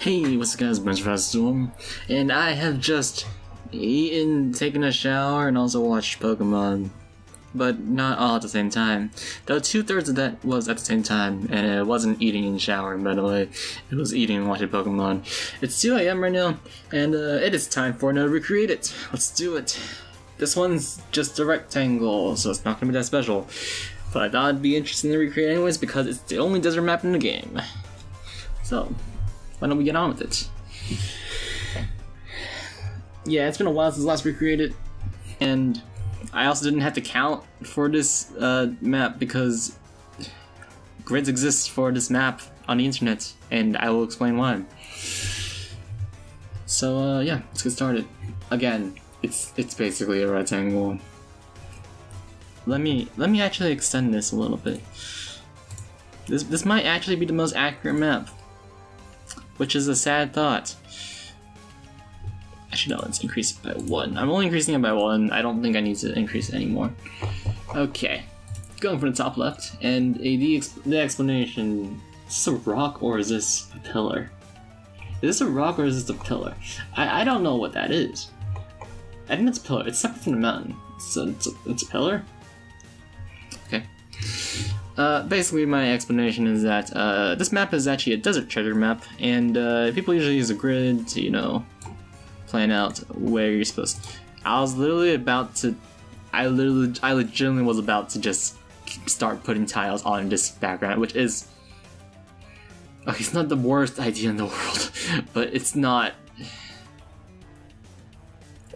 Hey, what's up guys, Runefire Storm, and I have just eaten, taken a shower, and also watched Pokemon. But not all at the same time. Though two thirds of that was at the same time, and it wasn't eating and showering, by the way. It was eating and watching Pokemon. It's 2 a.m. right now, and uh, it is time for another Recreate It. Let's do it. This one's just a rectangle, so it's not gonna be that special. But I thought it'd be interesting to recreate anyways because it's the only desert map in the game. So, why don't we get on with it? Yeah, it's been a while since last recreated, and I also didn't have to count for this uh, map because grids exist for this map on the internet, and I will explain why. So uh, yeah, let's get started. Again, it's it's basically a rectangle. Let me let me actually extend this a little bit. This this might actually be the most accurate map, which is a sad thought. Actually, no, let's increase it by one. I'm only increasing it by one. I don't think I need to increase it anymore. Okay, going from the top left, and a, the, ex the explanation. Is this a rock or is this a pillar? Is this a rock or is this a pillar? I, I don't know what that is. I think it's a pillar. It's separate from the mountain. So it's a, it's a pillar? Okay. Uh, basically, my explanation is that uh, this map is actually a desert treasure map, and uh, people usually use a grid to, you know, plan out where you're supposed to. I was literally about to. I literally, I legitimately was about to just start putting tiles on this background, which is. Okay, it's not the worst idea in the world, but it's not.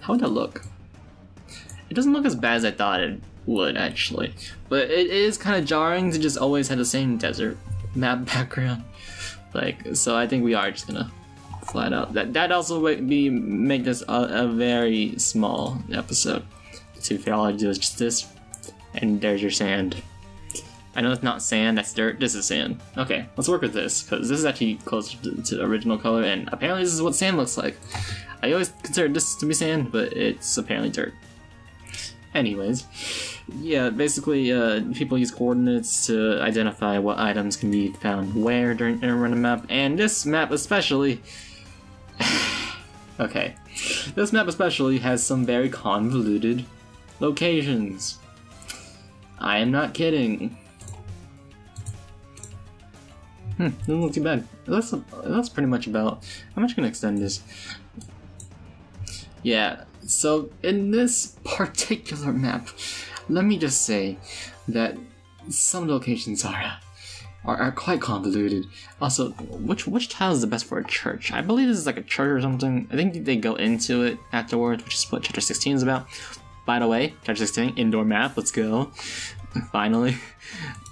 How would that look? It doesn't look as bad as I thought it would, actually. But it is kind of jarring to just always have the same desert map background. Like, so I think we are just gonna flat out. That that also would be make this a, a very small episode. To be fair, all I do is just this, and there's your sand. I know it's not sand, that's dirt. This is sand. Okay, let's work with this because this is actually closer to, to, the original color, and apparently this is what sand looks like. I always considered this to be sand, but it's apparently dirt. Anyways, yeah, basically, uh, people use coordinates to identify what items can be found where during a random map, and this map especially. okay, this map especially has some very convoluted locations. I am not kidding. Hmm, doesn't look too bad. That's that's pretty much about. I'm just gonna extend this. Yeah, so in this particular map, let me just say that some locations are are, are quite convoluted. Also, which which tile is the best for a church? I believe this is like a church or something. I think they go into it afterwards, which is what Chapter 16 is about. By the way, Chapter 16 indoor map. Let's go. Finally,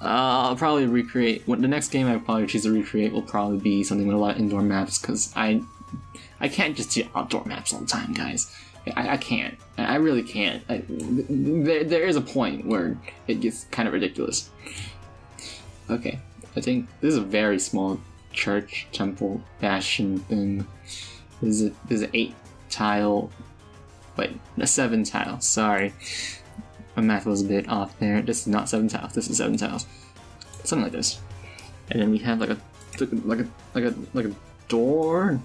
uh, I'll probably recreate. When the next game I probably choose to recreate will probably be something with a lot of indoor maps because I I can't just do outdoor maps all the time, guys. I, I can't. I really can't. I, there, there is a point where it gets kind of ridiculous. Okay, I think this is a very small church, temple, bastion thing. This is a, this is an eight tile. Wait, a seven tile. Sorry, my math was a bit off there. This is not seven tiles. This is seven tiles. Something like this. And then we have like a like a like a like a door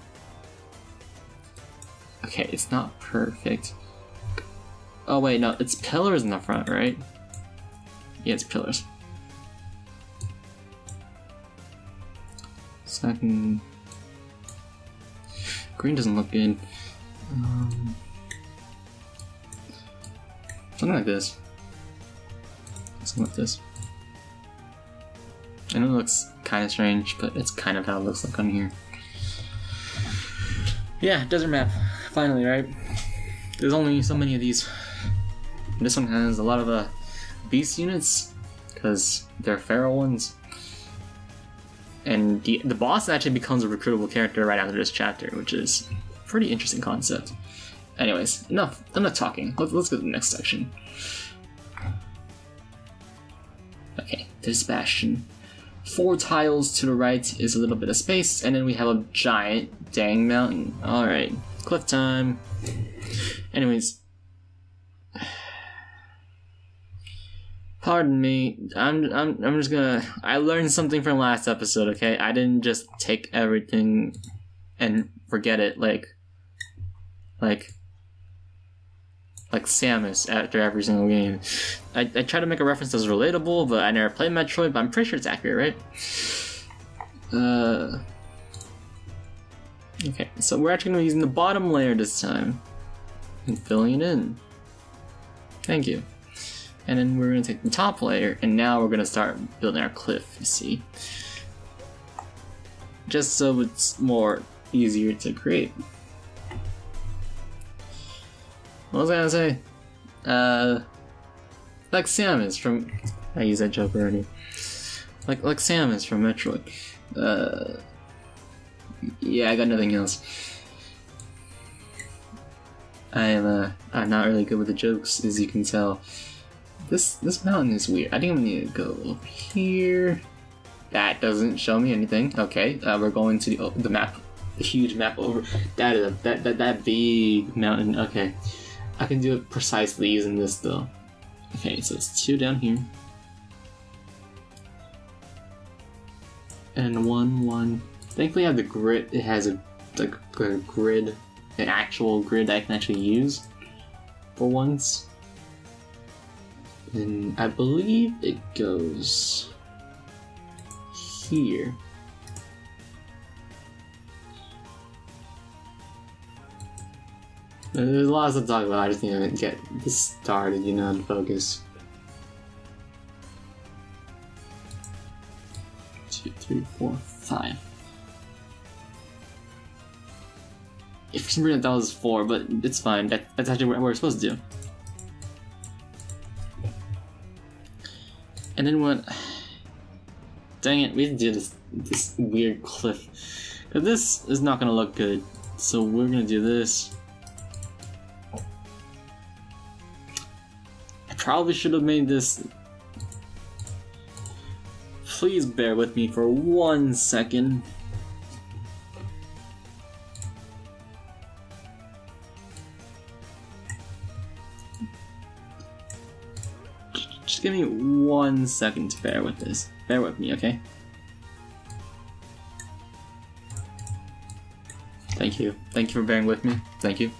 Okay, it's not perfect. Oh wait, no, it's pillars in the front, right? Yeah, it's pillars. Second... Green doesn't look good. Um, something like this. Something like this. I know it looks kind of strange, but it's kind of how it looks like on here. Yeah, desert map finally, right? There's only so many of these. This one has a lot of uh, beast units, because they're feral ones. And the, the boss actually becomes a recruitable character right after this chapter, which is a pretty interesting concept. Anyways, enough enough talking. Let's, let's go to the next section. Okay, there's bastion. Four tiles to the right is a little bit of space, and then we have a giant dang mountain. Alright, cliff time. Anyways. Pardon me. I'm I'm I'm just gonna I learned something from last episode, okay? I didn't just take everything and forget it like like like Samus after every single game. I, I try to make a reference that's relatable, but I never played Metroid, but I'm pretty sure it's accurate, right? Uh, okay, so we're actually going to be using the bottom layer this time and filling it in. Thank you. And then we're going to take the top layer, and now we're going to start building our cliff, you see. Just so it's more easier to create. What was I gonna say? Uh, like Samus from. I use that joke already. Like like Samus from Metroid. Uh, yeah, I got nothing else. I'm uh, I'm not really good with the jokes, as you can tell. This this mountain is weird. I think I'm gonna need to go up here. That doesn't show me anything. Okay, uh, we're going to the, the map, the huge map over. That is a, that that that big mountain. Okay. I can do it precisely using this though. Okay, so it's two down here. And one, one. Thankfully I have the grid, it has a, like, a grid, an actual grid I can actually use for once. And I believe it goes here. Uh, there's a lots to talk about, I just need to get this started, you know, and focus. Two, three, four, five. For some reason that was four, but it's fine. That, that's actually what we're supposed to do. And then what? Dang it, we do this this weird cliff. This is not gonna look good. So we're gonna do this. I probably should have made this... Please bear with me for one second. Just give me one second to bear with this. Bear with me, okay? Thank you. Thank you for bearing with me. Thank you.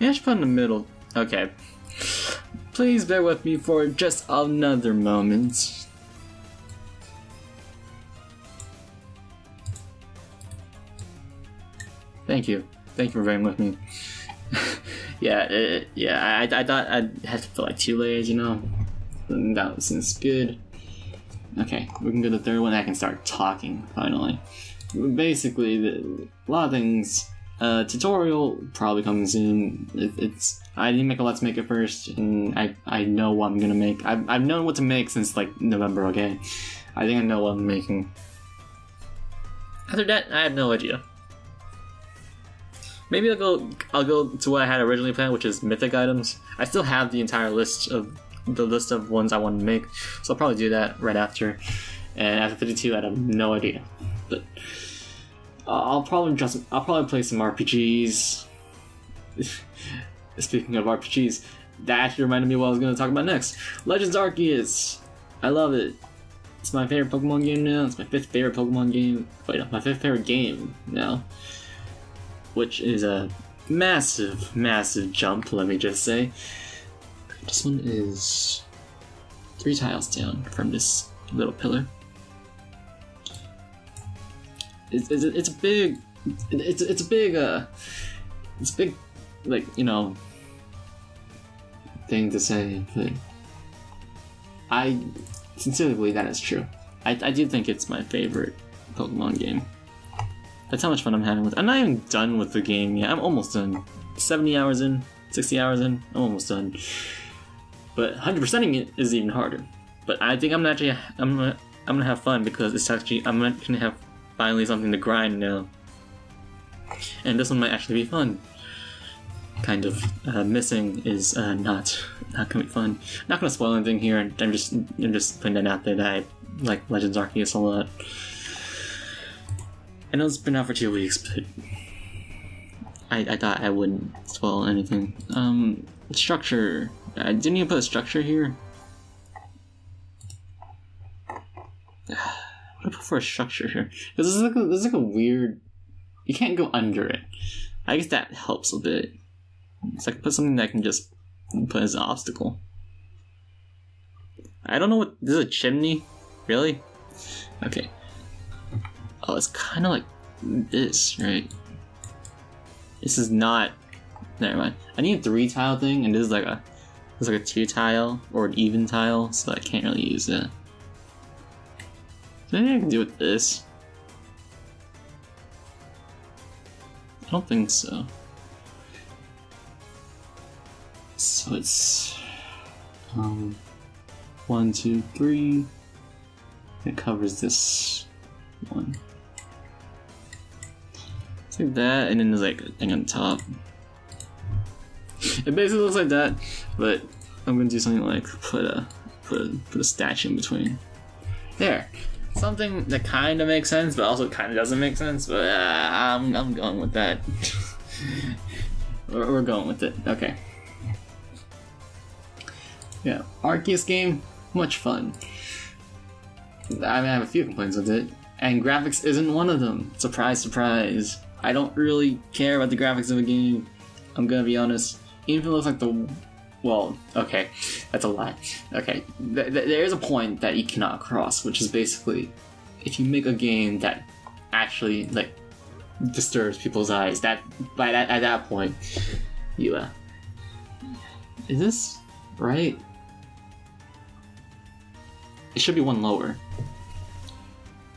Yeah, I should put in the middle. Okay. Please bear with me for just another moment. Thank you. Thank you for bearing with me. Yeah, it, yeah, I, I thought I'd have to fill like two layers, you know? That seems good. Okay, we can go to the third one. I can start talking, finally. Basically, the, a lot of things uh, tutorial probably coming soon. It, it's I didn't make a Let's Make it first, and I I know what I'm gonna make. I've I've known what to make since like November. Okay, I think I know what I'm making. After that, I have no idea. Maybe I'll go I'll go to what I had originally planned, which is mythic items. I still have the entire list of the list of ones I want to make, so I'll probably do that right after. And after 52, I have no idea, but. Uh, I'll probably just I'll probably play some RPGs. Speaking of RPGs, that actually reminded me what I was going to talk about next. Legends Arceus. I love it. It's my favorite Pokemon game now. It's my fifth favorite Pokemon game. Wait, no, my fifth favorite game now. Which is a massive, massive jump, let me just say. This one is three tiles down from this little pillar. It's, it's, it's a big it's it's a big uh it's a big like you know thing to say but I sincerely believe that is true. I, I do think it's my favorite Pokemon game that's how much fun I'm having with I'm not even done with the game yet I'm almost done 70 hours in 60 hours in I'm almost done but 100%ing it is even harder but I think I'm actually I'm gonna, I'm gonna have fun because it's actually I'm gonna have finally something to grind now. And this one might actually be fun. Kind of uh, missing is uh, not not gonna be fun. Not gonna spoil anything here. I'm just I'm just putting that out there that I like Legends Arceus a lot. I know it's been out for two weeks, but I, I thought I wouldn't spoil anything. Um, structure. I didn't even put a structure here. What I put for a structure here? This is like a, this is like a weird you can't go under it. I guess that helps a bit. It's like put something that I can just put as an obstacle. I don't know what this is a chimney, really. Okay. Oh, it's kind of like this, right? This is not. Never mind. I need a three tile thing, and this is like a, this is like a two tile or an even tile, so I can't really use it. anything I can do with this? I don't think so. So it's um one, two, three. It covers this one. Like that, and then there's like a thing on top. It basically looks like that, but I'm gonna do something like put a put a, put a statue in between. There, something that kind of makes sense, but also kind of doesn't make sense. But uh, I'm I'm going with that. we're, we're going with it. Okay. Yeah, Arceus game, much fun. I mean, I have a few complaints with it, and graphics isn't one of them. Surprise, surprise. I don't really care about the graphics of a game. I'm gonna be honest. Even if it looks like the well, okay, that's a lie. Okay, th- th- there is a point that you cannot cross, which is basically if you make a game that actually like disturbs people's eyes. That by that at that point, you uh, is this right? It should be one lower.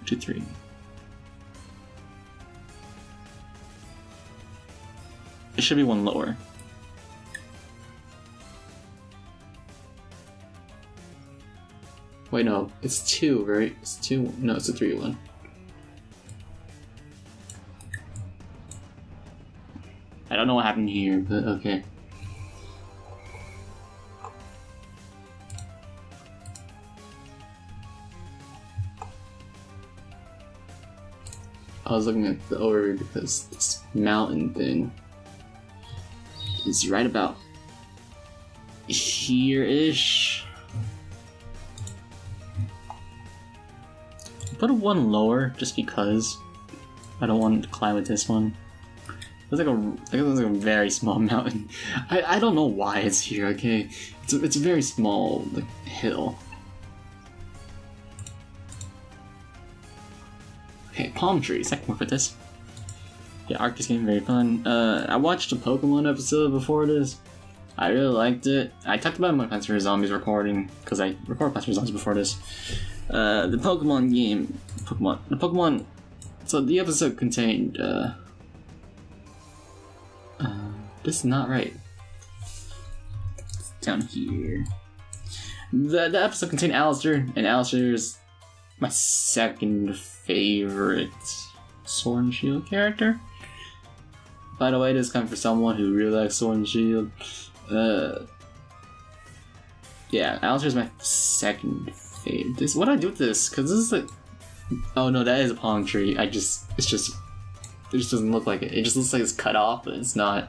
Two, three. It should be one lower. Wait, no, it's two, right? It's two. No, it's a three one. I don't know what happened here, but okay. I was looking at the overview because this mountain thing is right about here-ish. Put a one lower just because I don't want to climb with this one. It's like a, it looks like a very small mountain. I, I don't know why it's here. Okay, it's a, it's a very small like hill. Okay, palm trees. I can work with this. Yeah, Arceus game very fun. Uh, I watched a Pokemon episode before this. I really liked it. I talked about my Plants vs Zombies recording because I recorded Plants vs Zombies before this. Uh, the Pokemon game, Pokemon, the Pokemon. So the episode contained. Uh, uh, this is not right. It's down here. The the episode contained Allister, and Allister's my second favorite Sword and Shield character. By the way, this comes for someone who really likes Sword and Shield. Uh, yeah, is my second favorite. This, what do I do with this? Because this is like, oh no, that is a palm tree. I just, it's just, it just doesn't look like it. It just looks like it's cut off, but it's not.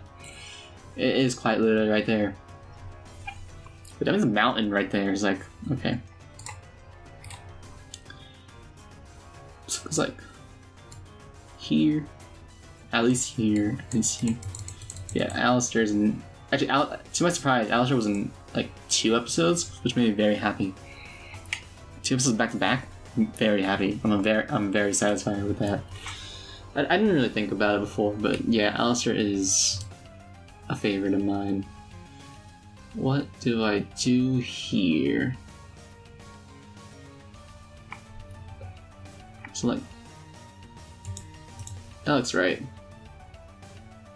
It is quite literally right there. But that means a mountain right there. It's like, okay. It's like here, at least here, at least here. Yeah, Allister's in. Actually, Al, to my surprise, Allister was in like two episodes, which made me very happy. Two episodes back to back, I'm very happy. I'm very, I'm very satisfied with that. I, I didn't really think about it before, but yeah, Allister is a favorite of mine. What do I do here? So like, that looks right.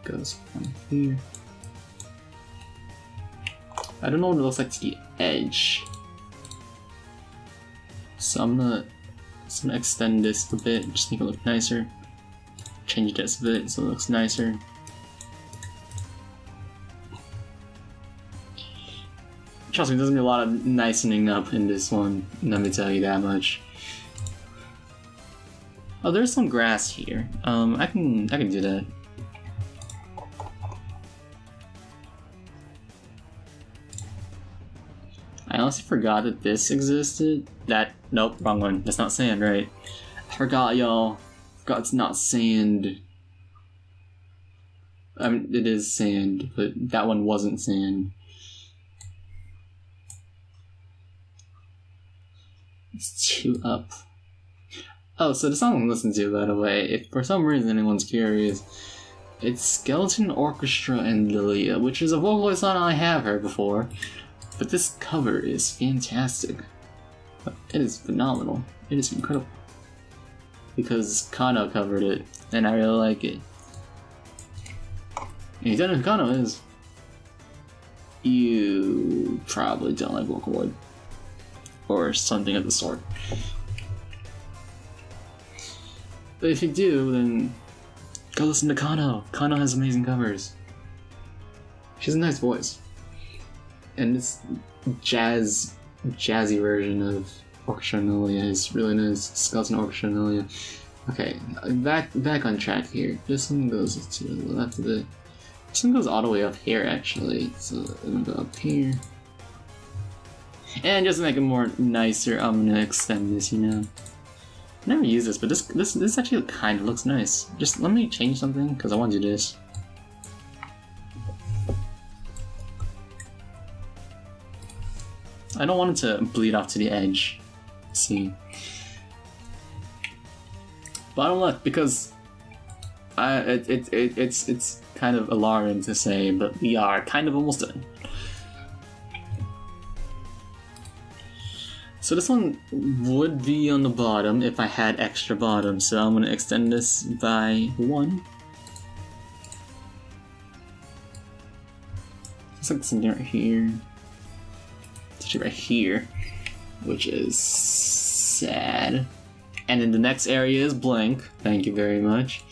Goes here. I don't know what it looks like to the edge. So I'm gonna, just gonna extend this a bit, just make it look nicer. Change this a bit so it looks nicer. Trust me, there's gonna be a lot of nicening up in this one, let me tell you that much. Oh, there's some grass here. Um, I can I can do that. Honestly forgot that this existed. That nope, wrong one. That's not sand, right? I forgot, y'all. Forgot it's not sand. I mean, it is sand, but that one wasn't sand. It's two up. Oh, so the song I'm listening to, by the way, if for some reason anyone's curious, it's Skeleton Orchestra and Lilia, which is a vocalist song I have heard before, but this cover is fantastic. It is phenomenal. It is incredible. Because Kano covered it, and I really like it. And you don't know who Kano is. You probably don't like Vocaloid. Or something of the sort. But if you do, then go listen to Kano. Kano has amazing covers. She has a nice voice. And this jazz, jazzy version of Orchestra Lilia is really nice. Skeleton Orchestra Lilia. Okay, back back on track here. This one goes to the left a bit. This one goes all the way up here actually. So I'm gonna go up here. And just to make it more nicer, I'm gonna extend this, you know. Never use this, but this this this actually kind of looks nice. Just let me change something because I want to do this. I don't want it to bleed off to the edge. See. Bottom left because I it, it, it it's it's kind of alarming to say, but we are kind of almost done. So this one would be on the bottom if I had extra bottom, so I'm gonna extend this by one. Looks like something right here. Right here, which is sad. And then the next area is blank. Thank you very much.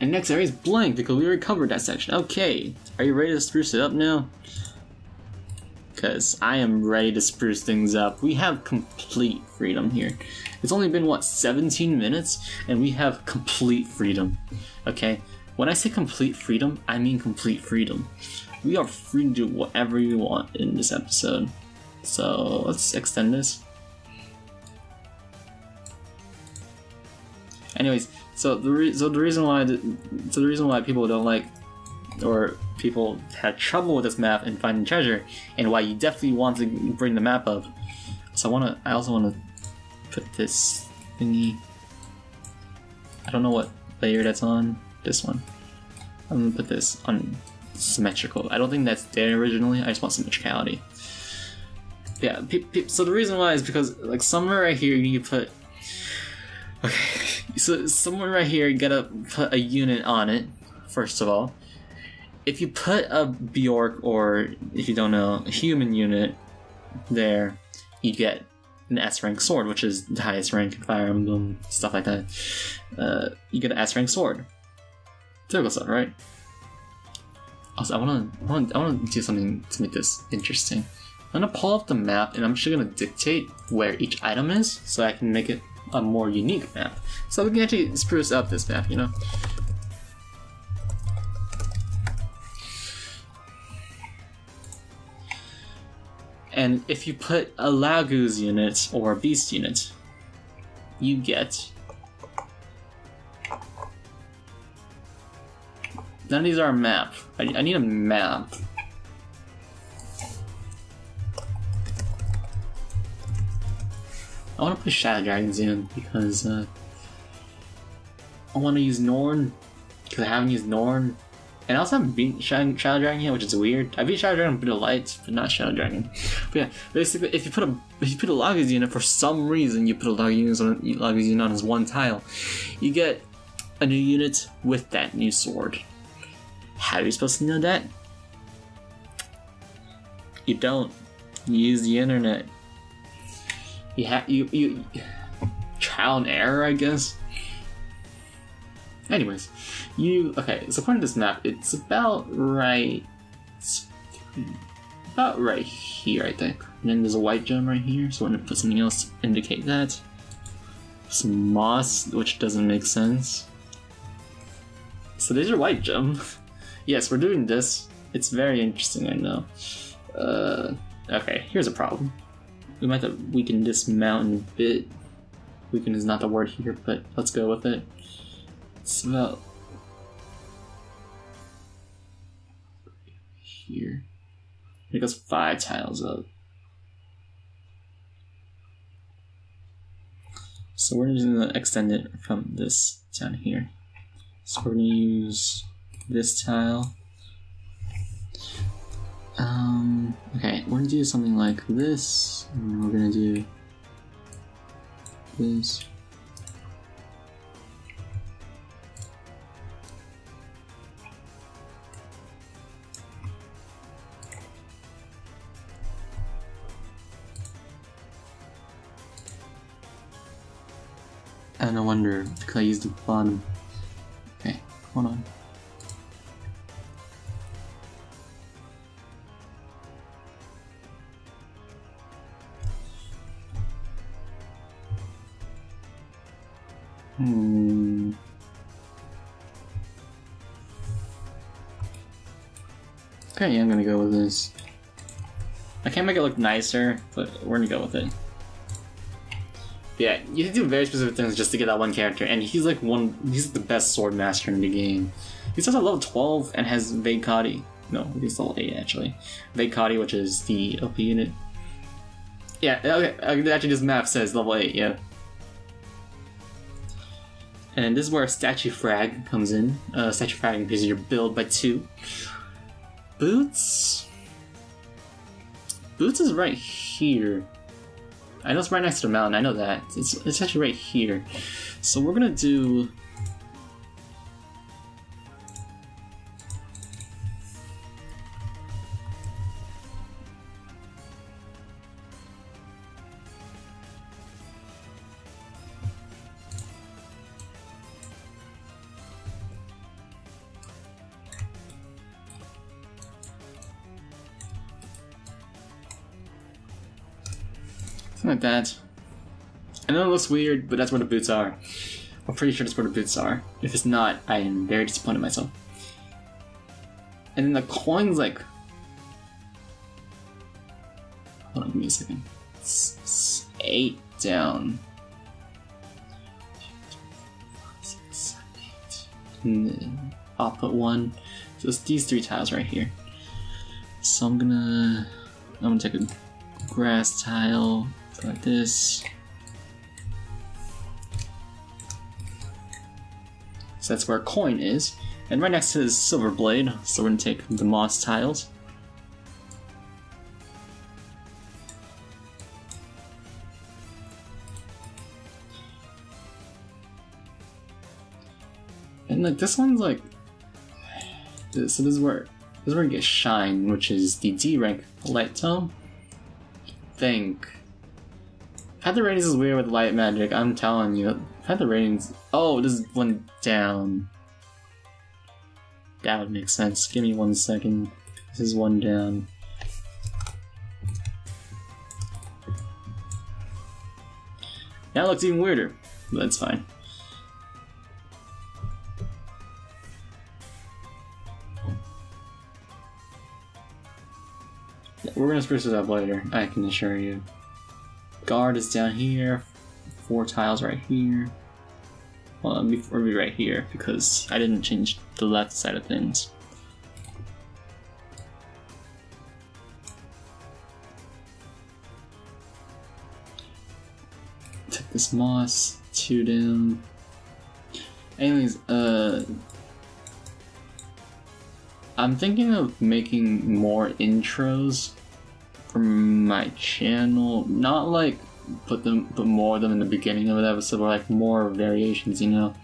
And next area is blank because we already covered that section. Okay, are you ready to spruce it up now? because I am ready to spruce things up. We have complete freedom here. It's only been, what, 17 minutes? And we have complete freedom. Okay? When I say complete freedom, I mean complete freedom. We are free to do whatever we want in this episode. So let's extend this. Anyways, so the so the reason why the, so the reason why people don't like or people had trouble with this map and finding treasure, and why you definitely want to bring the map up. So I want to. I also want to put this thingy. I don't know what layer that's on. This one. I'm gonna put this on symmetrical. I don't think that's there originally. I just want symmetricality. Yeah. so the reason why is because like somewhere right here you put. Okay. So somewhere right here you gotta put a unit on it. First of all if you put a Beorc or if you don't know, a human unit there, you get an S rank sword, which is the highest rank Fire Emblem, stuff like that. Uh, you get an S rank sword. Typical stuff, right? Also, I wanna, I wanna, do something to make this interesting. I'm gonna pull up the map and I'm just gonna dictate where each item is so I can make it a more unique map. So we can actually spruce up this map, you know? And if you put a Laguz unit or a Beast unit, you get. None of these are a map. I, I need a map. I want to put Shadow Dragons in because uh, I want to use Norne because I haven't used Norne and I also haven't beat Shadow, Dragon yet, which is weird. I beat Shadow Dragon Blade of Lights, but not Shadow Dragon. But yeah, basically, if you put a if you put a Laguz unit for some reason, you put a Laguz unit on Laguz unit on as one tile, you get a new unit with that new sword. How are you supposed to know that? You don't. You use the internet. You have you you trial and error, I guess. Anyways, you okay? So according to this map, it's about right, it's about right here, I think. And then there's a white gem right here, so I'm gonna put something else to indicate that. Some moss, which doesn't make sense. So there's your white gem. Yes, we're doing this. It's very interesting, I know. Uh, okay, here's a problem. We might have to weaken this mountain a bit. Weaken is not the word here, but let's go with it. It's about here. It goes five tiles up. So we're just gonna extend it from this down here. So we're gonna use this tile. Um, okay, we're gonna do something like this, and we're gonna do this. And I wonder, because I used the bottom. Okay, hold on. Hmm. Okay, I'm gonna go with this. I can't make it look nicer, but we're gonna go with it. Yeah, you have to do very specific things just to get that one character, and he's like one. He's the best sword master in the game. He's also level 12 and has Vague. No, he's level 8 actually. Vague which is the LP unit. Yeah, okay, actually, this map says level 8, yeah. And this is where a statue frag comes in. Uh, statue frag increases your build by two. Boots. Boots is right here. I know it's right next to the mountain. I know that. It's it's actually right here. So we're gonna do. Like that. I know it looks weird, but that's where the boots are. I'm pretty sure that's where the boots are. If it's not, I am very disappointed in myself. And then the coin's like... Hold on, give me a second. It's, eight down. I'll put one. So it's these three tiles right here. So I'm gonna... I'm gonna take a grass tile, like this. So that's where coin is. And right next to is silver blade, so we're gonna take the moss tiles. And like this one's like so this is where this is where you get shine, which is the D rank light tome. Think Feather ratings is weird with light magic, I'm telling you. Feather ratings. Oh, this went down. That would make sense. Give me one second. This is one down. Now it looks even weirder, but that's fine. We're gonna spruce this up later, I can assure you. Guard is down here, four tiles right here. Well, before be right here because I didn't change the left side of things. Take this moss, two down. Anyways, uh, I'm thinking of making more intros for my channel. Not like put them put more of them in the beginning of the episode, but like more variations, you know.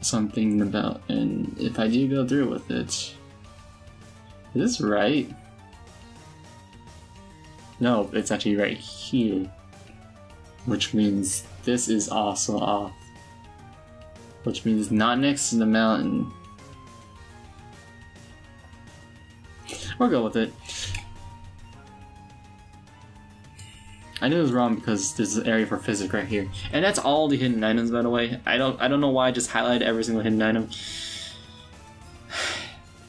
Something about and if I do go through with it. Is this right? No, it's actually right here. Which means this is also off. Which means not next to the mountain. We'll go with it. I knew it was wrong because there's an area for physics right here. And that's all the hidden items by the way. I don't I don't know why I just highlighted every single hidden item.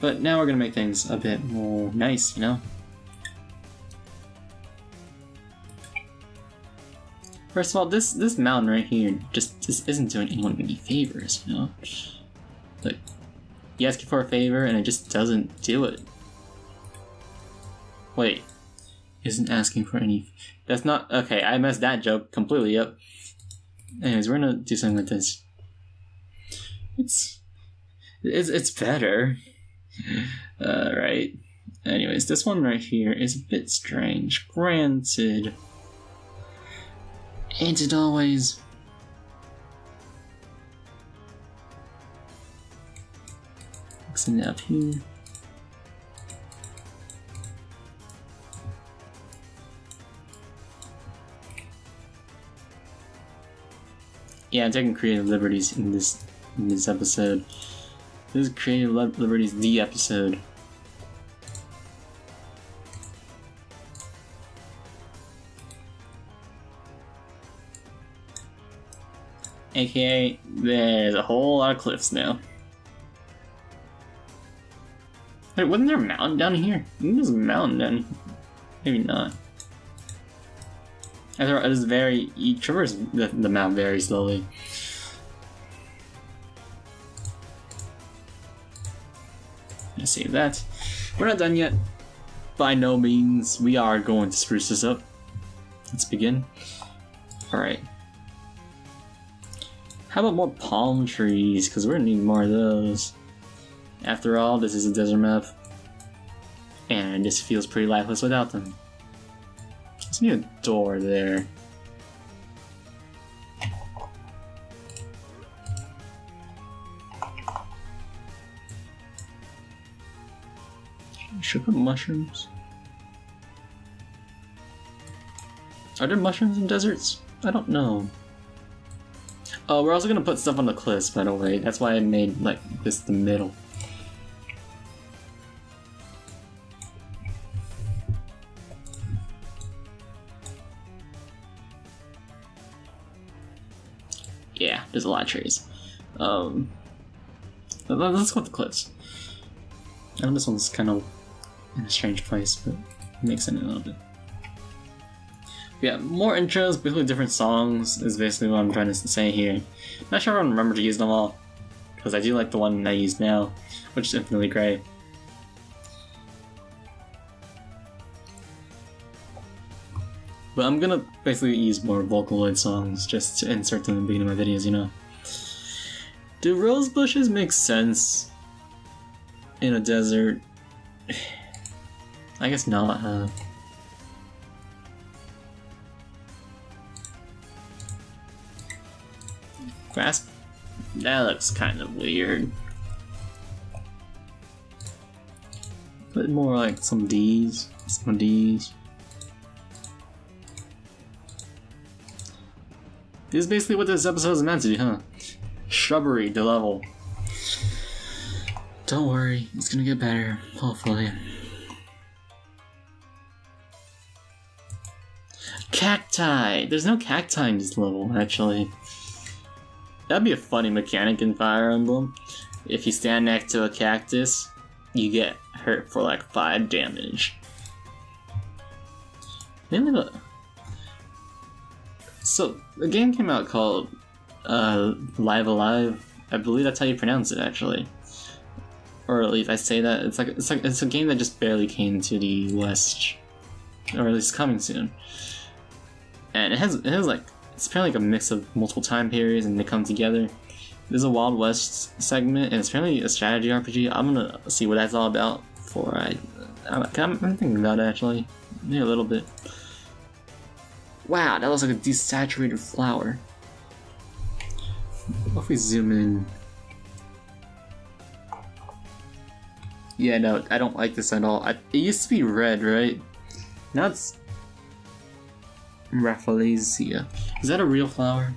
But now we're gonna make things a bit more nice, you know? First of all, this this mountain right here just just isn't doing anyone any favors, you know? Like You ask it for a favor and it just doesn't do it. Wait. Isn't asking for any... That's not... Okay, I messed that joke completely up. Anyways, we're gonna do something like this. It's... It's, it's better. uh, right. Anyways, this one right here is a bit strange. Granted. Ain't it always? Mixing up here. Yeah, I'm taking creative liberties in this in this episode. This is creative liberties the episode. aka there's a whole lot of cliffs now. Wait, wasn't there a mountain down here? There's a mountain down here. Maybe not. It is very, you traverse the, the map very slowly. Let's save that. We're not done yet. By no means, we are going to spruce this up. Let's begin. Alright. How about more palm trees? Because we're gonna need more of those. After all, this is a desert map. And this feels pretty lifeless without them. Need a door there. Should put mushrooms. Are there mushrooms in deserts? I don't know. Oh, we're also gonna put stuff on the cliffs, by the way. That's why I made, like, this the middle. Trees. Um, let's go with the cliffs. I know this one's kind of in a strange place, but it makes sense a little bit yeah, more intros, basically different songs is basically what I'm trying to say here. Not sure if I remember to use them all, because I do like the one I use now, which is Infinitely Grey. But I'm gonna basically use more Vocaloid songs just to insert them in the beginning of my videos, you know. Do rose bushes make sense in a desert? I guess not, huh? Grass? That looks kind of weird. But more like some D's. Some D's. This is basically what this episode is meant to be, huh? Shrubbery to level. Don't worry, it's gonna get better, hopefully. Cacti! There's no cacti in this level, actually. That'd be a funny mechanic in Fire Emblem. If you stand next to a cactus, you get hurt for like 5 damage. So, the game came out called uh, Live A Live. I believe that's how you pronounce it, actually. Or at least I say that. It's like it's like it's a game that just barely came to the West, or at least coming soon. And it has it has like it's apparently like a mix of multiple time periods and they come together. There's a Wild West segment, and it's apparently a strategy RPG. I'm gonna see what that's all about before I. I'm, I'm thinking about it actually. Maybe a little bit. Wow, that looks like a desaturated flower. If we zoom in? Yeah, no, I don't like this at all. I, it used to be red, right? Now it's Rafflesia. Is that a real flower?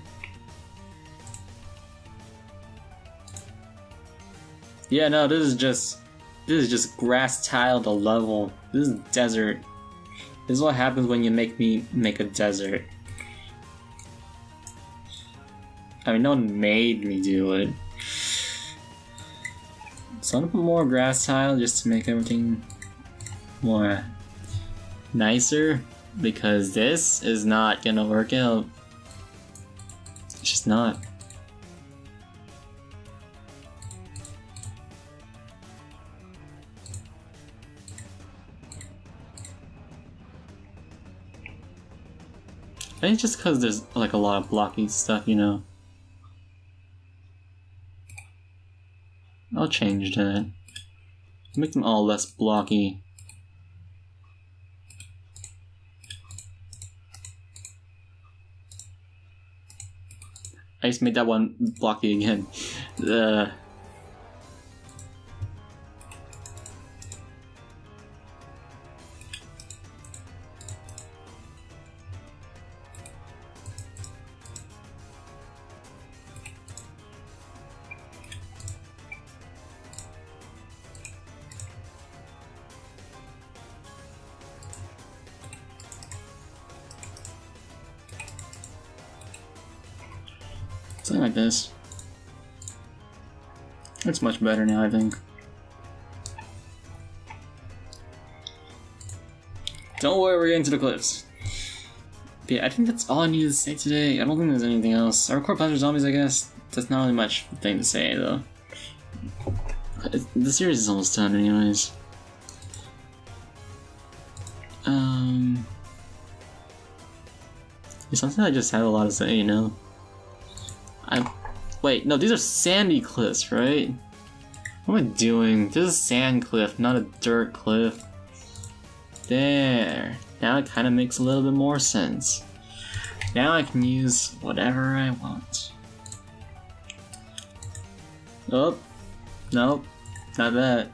Yeah, no, this is just this is just grass tile to level. This is desert. This is what happens when you make me make a desert. I mean, no one made me do it. So I'm gonna put more grass tile just to make everything more nicer because this is not gonna work out. It's just not. I think just because there's like a lot of blocky stuff, you know. I'll change that. Make them all less blocky. I just made that one blocky again. Uh, It's much better now, I think. Don't worry, we're getting to the cliffs. But yeah, I think that's all I need to say today. I don't think there's anything else. I record Plants Zombies, I guess. That's not really much thing to say, though. The series is almost done, anyways. Um... It's something I just have a lot to say, you know? Wait, no, these are sandy cliffs, right? What am I doing? This is a sand cliff, not a dirt cliff. There. Now it kind of makes a little bit more sense. Now I can use whatever I want. Oh. Nope. Not that.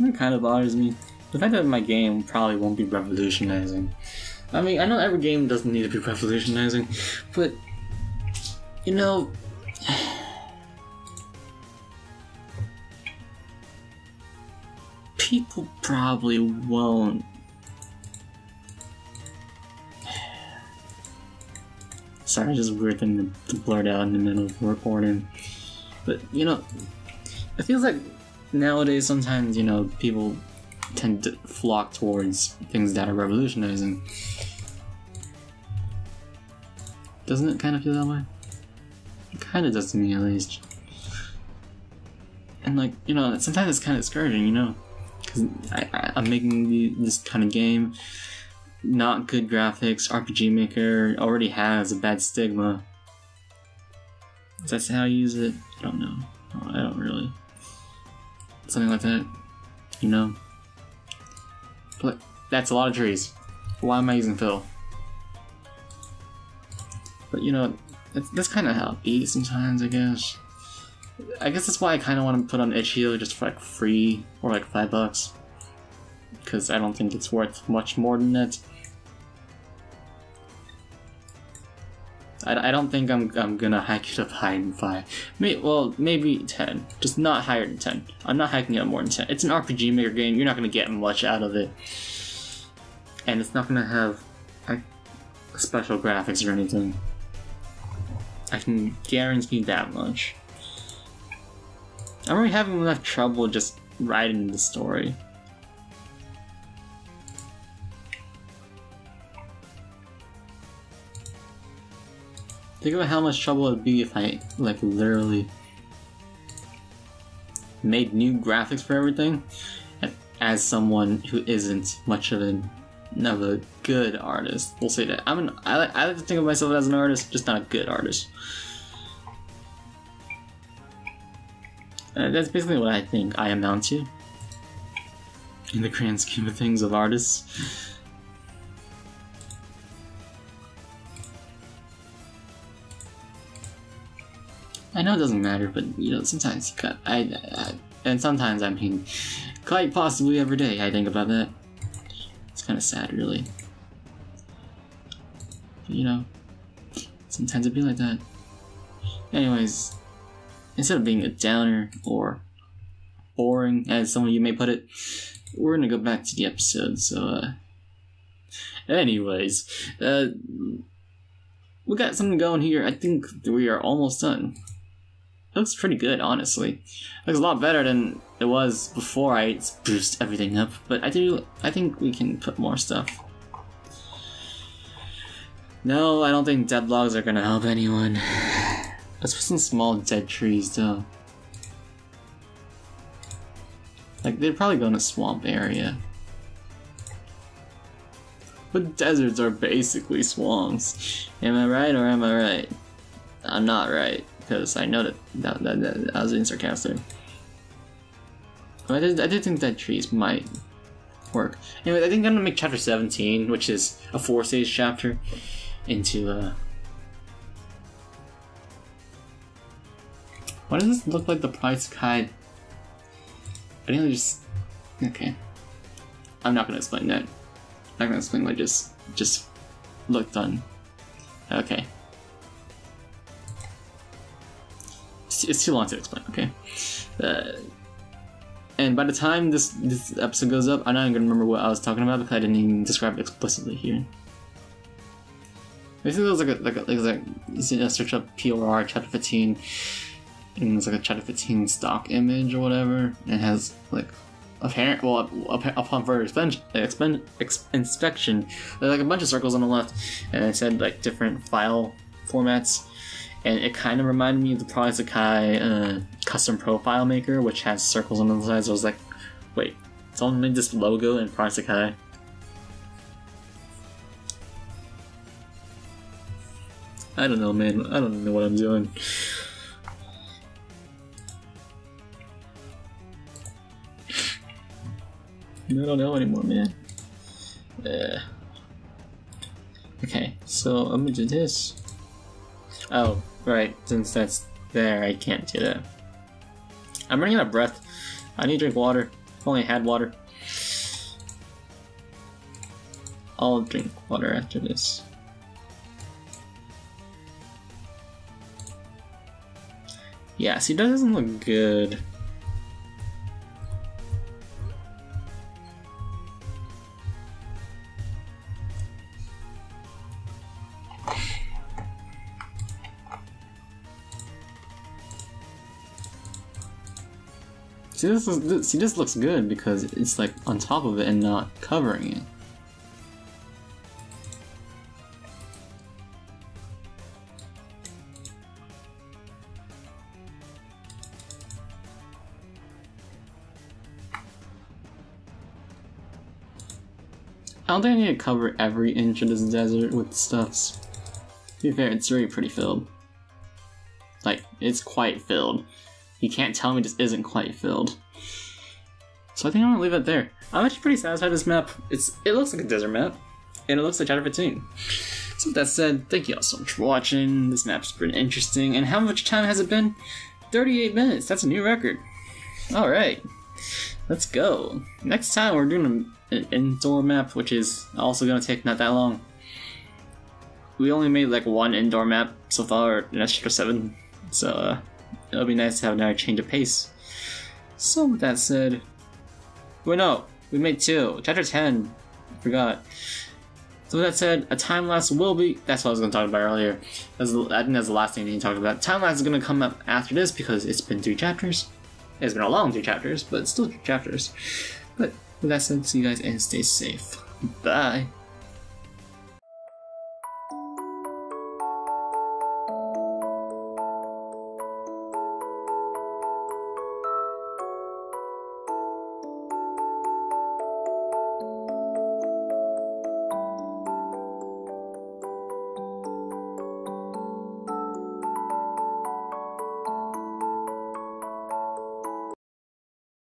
It kind of bothers me. The fact that my game probably won't be revolutionizing. I mean, I know every game doesn't need to be revolutionizing, but you know, people probably won't. Sorry, just weird thing to blurt out in the middle of recording. But, you know, it feels like nowadays sometimes you know people tend to flock towards things that are revolutionizing doesn't it kind of feel that way? It kind of does to me at least. And like you know sometimes it's kind of discouraging you know because I, am making this kind of game. Not good graphics rpg maker already has a bad stigma. That's how I use it? I don't know. I don't really something like that, you know. But that's a lot of trees. Why am I using fill? But you know, that's, kind of how it be sometimes, I guess. I guess that's why I kind of want to put on itch.io just for like free or like five bucks. Because I don't think it's worth much more than that. I, I don't think I'm, I'm gonna hike it up higher than 5. May, well, maybe 10. Just not higher than 10. I'm not hiking it up more than 10. It's an RPG Maker game, you're not gonna get much out of it. And it's not gonna have like, special graphics or anything. I can guarantee that much. I'm already having enough trouble just writing the story. Think about how much trouble it would be if I, like, literally made new graphics for everything as someone who isn't much of a, of a good artist. We'll say that. I'm an, I, like, I like to think of myself as an artist, just not a good artist. Uh, that's basically what I think I amount to. In the grand scheme of things of artists. I know it doesn't matter, but you know, sometimes you got, I, I, and sometimes I mean, quite possibly every day I think about that. It's kind of sad, really. But, you know, sometimes it be like that. Anyways, instead of being a downer or boring, as some of you may put it, we're gonna go back to the episode. So, uh, anyways, uh, we got something going here. I think we are almost done. It looks pretty good, honestly. It looks a lot better than it was before I spruced everything up. But I do, I think we can put more stuff. No, I don't think dead logs are gonna help anyone. Let's put some small dead trees, though. Like, they'd probably go in a swamp area. But deserts are basically swamps. Am I right or am I right? I'm not right, because I know that that, that, that I was being sarcastic. I did, I did think that trees might work. Anyway, I think I'm gonna make chapter 17, which is a four stage chapter, into uh Why does this look like the price guide? I think I just okay. I'm not gonna explain that. I'm not gonna explain what I just just looked on. Okay. It's, too long to explain. Okay. Uh, and by the time this this episode goes up, I'm not even gonna remember what I was talking about because I didn't even describe it explicitly here. Basically, it was like a like a, like, like you search up POR chapter 15 and it's like a chapter 15 stock image or whatever. And it has like apparent well upon further expen- expen- ex- inspection, there's like a bunch of circles on the left, and it said like different file formats. And it kind of reminded me of the Project Sekai uh, custom profile maker, which has circles on the sides. I was like, wait, someone made this logo in Project Sekai? I don't know, man. I don't know what I'm doing. I don't know anymore, man. Okay, so I'm gonna do this. Oh, right, since that's there, I can't do that. I'm running out of breath. I need to drink water. I've only had water. I'll drink water after this. Yeah, see, that doesn't look good. See this, is, this, see, this looks good because it's like on top of it and not covering it. I don't think I need to cover every inch of this desert with stuffs. To be fair, it's already pretty filled. Like, it's quite filled. You can't tell me this isn't quite filled. So I think I'm gonna leave it there. I'm actually pretty satisfied with this map. It's It looks like a desert map, and it looks like Chapter 15. So with that said, thank you all so much for watching. This map's been interesting. And how much time has it been? 38 minutes. That's a new record. Alright. Let's go. Next time we're doing an indoor map, which is also gonna take not that long. We only made like one indoor map so far in Chapter 7. So, uh, it'll be nice to have another change of pace. So with that said, wait no, we made two. Chapter 10, I forgot. So with that said, a time lapse will be, that's what I was going to talk about earlier. That's, I think that's the last thing you need to talk about. Time lapse is going to come up after this because it's been three chapters. It's been a long three chapters, but still three chapters. But with that said, see you guys and stay safe. Bye.